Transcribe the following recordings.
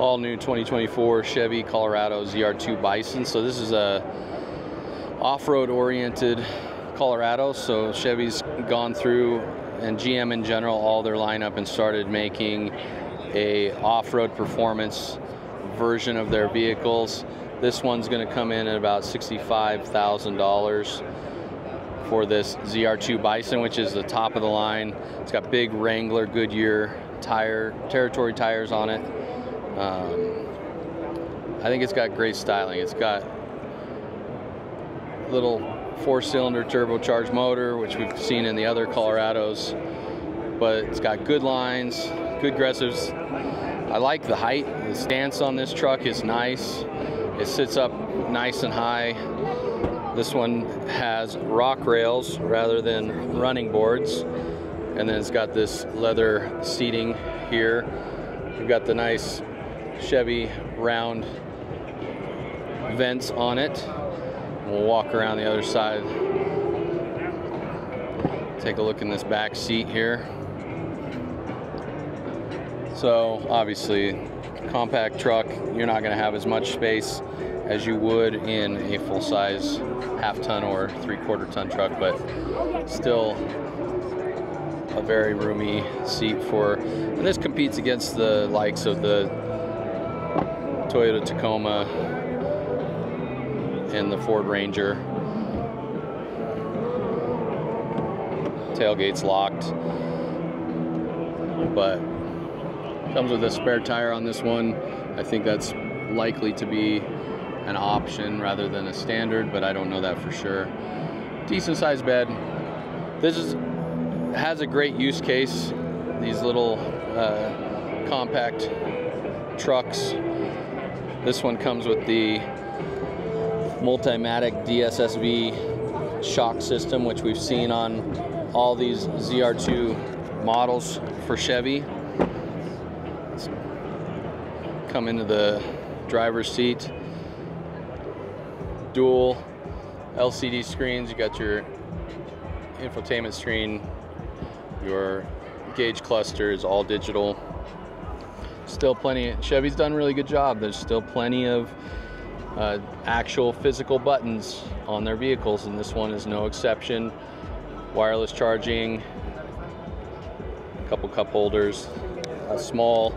all new 2024 Chevy Colorado ZR2 Bison. So this is a off-road oriented Colorado. So Chevy's gone through and GM in general, all their lineup and started making a off-road performance version of their vehicles. This one's going to come in at about $65,000 for this ZR2 Bison, which is the top of the line. It's got big Wrangler Goodyear tire, territory tires on it. Um, I think it's got great styling. It's got little four-cylinder turbocharged motor, which we've seen in the other Colorados, but it's got good lines, good aggressives. I like the height. The stance on this truck is nice. It sits up nice and high. This one has rock rails rather than running boards. And then it's got this leather seating here. We've got the nice Chevy round vents on it. We'll walk around the other side. Take a look in this back seat here. So obviously, compact truck, you're not gonna have as much space as you would in a full-size half-ton or three-quarter ton truck, but still a very roomy seat for, and this competes against the likes of the Toyota Tacoma and the Ford Ranger. Tailgate's locked, but comes with a spare tire on this one. I think that's likely to be an option rather than a standard, but I don't know that for sure. Decent sized bed. This is has a great use case. These little uh, compact trucks. This one comes with the Multimatic DSSV shock system, which we've seen on all these ZR2 models for Chevy. Let's come into the driver's seat. Dual LCD screens. You got your infotainment screen. Your gauge cluster is all digital. Still plenty. Chevy's done a really good job. There's still plenty of uh, actual physical buttons on their vehicles, and this one is no exception. Wireless charging, a couple cup holders, a small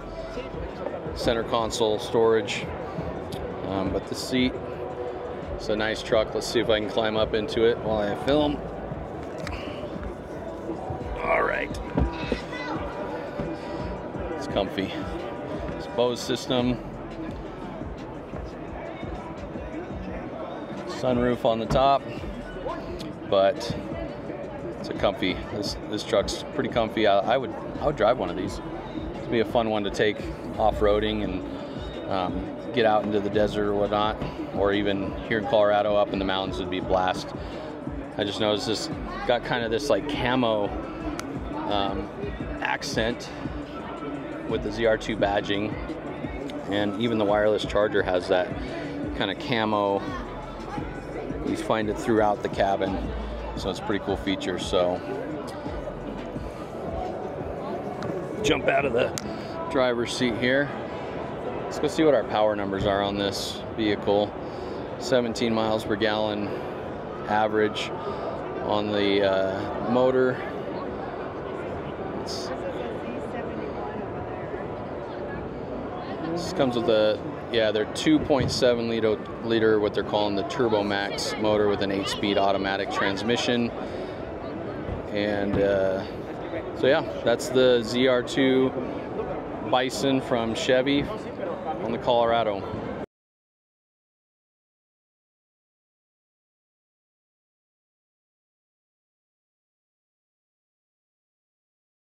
center console storage. Um, but the seat, it's a nice truck. Let's see if I can climb up into it while I film. All right. It's comfy. Bose system. sunroof on the top, but it's a comfy. This this truck's pretty comfy. I, I would I would drive one of these. It'd be a fun one to take off-roading and um, get out into the desert or whatnot, or even here in Colorado up in the mountains would be a blast. I just noticed this got kind of this like camo um, accent with the ZR2 badging, and even the wireless charger has that kind of camo you find it throughout the cabin. So it's a pretty cool feature. So jump out of the driver's seat here. Let's go see what our power numbers are on this vehicle. 17 miles per gallon average on the uh, motor. It's, this comes with a yeah, they're 2.7 liter, liter, what they're calling the Turbo Max motor with an 8-speed automatic transmission. And uh, so yeah, that's the ZR2 Bison from Chevy on the Colorado.